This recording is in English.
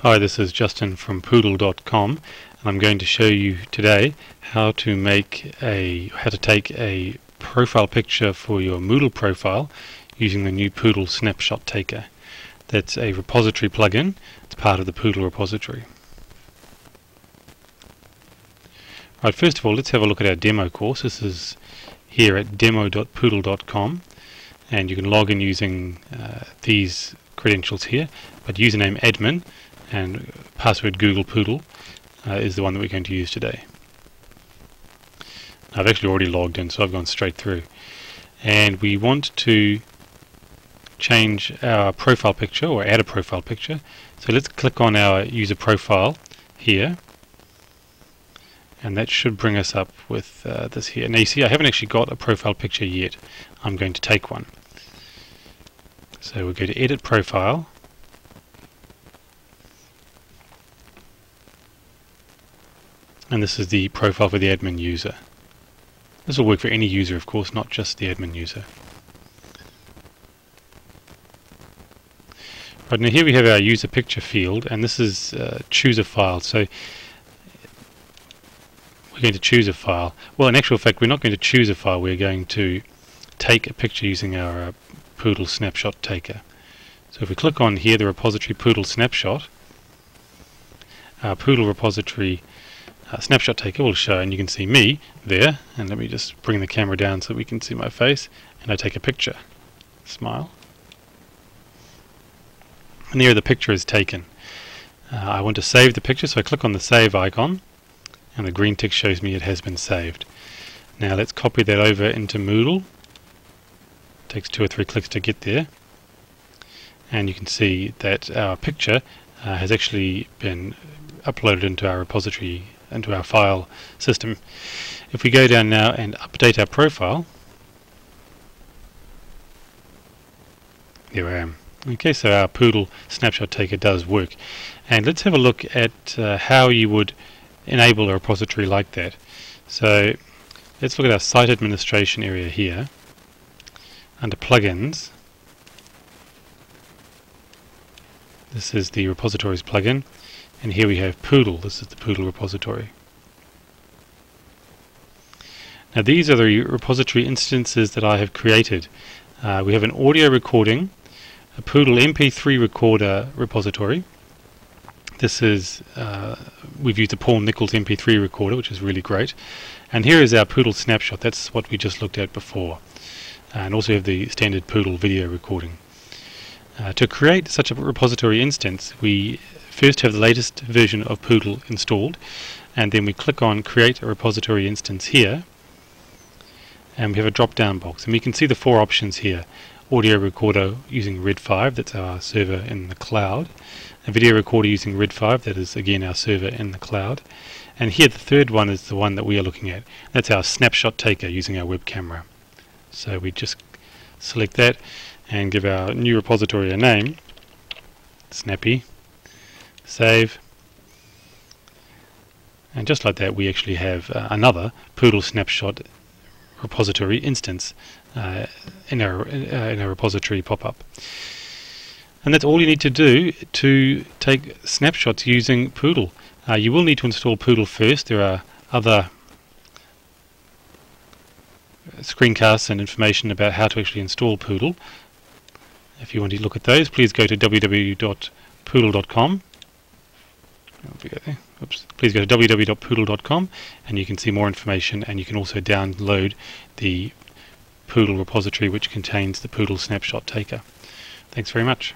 Hi, this is Justin from Poodll.com and I'm going to show you today how to make a how to take a profile picture for your Moodle profile using the new PoodLL Snapshot Taker. That's a repository plugin. It's part of the PoodLL repository. Right, first of all, let's have a look at our demo course. This is here at demo.poodll.com and you can log in using uh, these credentials here, but username admin and password Google Poodle uh, is the one that we're going to use today. I've actually already logged in so I've gone straight through and we want to change our profile picture or add a profile picture so let's click on our user profile here and that should bring us up with uh, this here. Now you see I haven't actually got a profile picture yet. I'm going to take one. So we'll go to edit profile and this is the profile for the admin user. This will work for any user of course, not just the admin user. Right now here we have our user picture field and this is uh, choose a file. So we're going to choose a file. Well in actual fact we're not going to choose a file, we're going to take a picture using our uh, PoodLL snapshot taker. So if we click on here the repository PoodLL snapshot, our PoodLL repository uh, snapshot taker will show and you can see me there. And let me just bring the camera down so we can see my face. And I take a picture. Smile. And there the picture is taken. Uh, I want to save the picture so I click on the save icon. And the green tick shows me it has been saved. Now let's copy that over into Moodle. It takes two or three clicks to get there. And you can see that our picture uh, has actually been uploaded into our repository into our file system. If we go down now and update our profile, here I am. Okay, so our PoodLL snapshot taker does work. And let's have a look at uh, how you would enable a repository like that. So let's look at our site administration area here. Under plugins, this is the repositories plugin and here we have PoodLL, this is the PoodLL repository. Now these are the repository instances that I have created. Uh, we have an audio recording, a PoodLL MP3 recorder repository. This is, uh, we've used a Paul Nichols MP3 recorder, which is really great. And here is our PoodLL snapshot, that's what we just looked at before. And also we have the standard PoodLL video recording. Uh, to create such a repository instance, we first have the latest version of PoodLL installed, and then we click on Create a Repository Instance here, and we have a drop-down box, and we can see the four options here. Audio recorder using Red5, that's our server in the cloud. A video recorder using Red5, that is again our server in the cloud. And here the third one is the one that we are looking at. That's our snapshot taker using our web camera. So we just select that and give our new repository a name, Snappy, save, and just like that we actually have uh, another PoodLL snapshot repository instance uh, in, our, uh, in our repository pop-up. And that's all you need to do to take snapshots using PoodLL. Uh, you will need to install PoodLL first. There are other screencasts and information about how to actually install PoodLL. If you want to look at those, please go to www.poodll.com. Oops. Please go to www.poodll.com and you can see more information and you can also download the PoodLL repository which contains the PoodLL snapshot taker. Thanks very much.